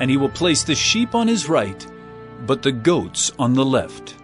and he will place the sheep on his right, but the goats on the left.